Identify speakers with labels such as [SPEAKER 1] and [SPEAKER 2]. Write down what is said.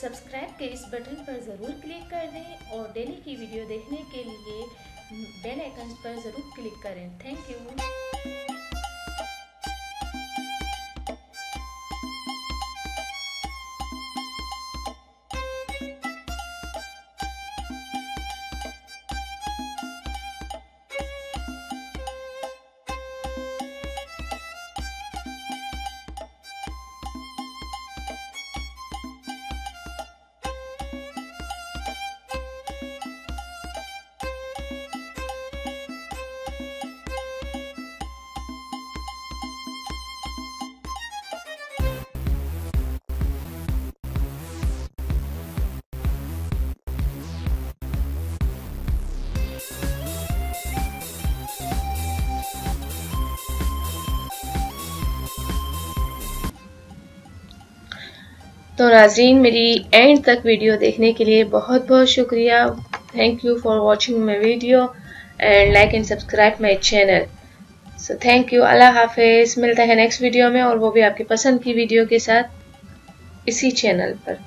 [SPEAKER 1] Subscribe के इस button पर ज़रूर क्लिक कर दें और डेली की वीडियो देखने के लिए बेल आइकन पर ज़रूर क्लिक करें। Thank you. तो नाजरीन, मेरी एंड तक वीडियो देखने के लिए बहुत बहुत शुक्रिया। Thank you for watching my video and like and subscribe my channel so thank you अल्लाह हाफिज मिलता है नेक्स्ट वीडियो में और वो भी आपकी पसंद की वीडियो के साथ इसी चैनल पर।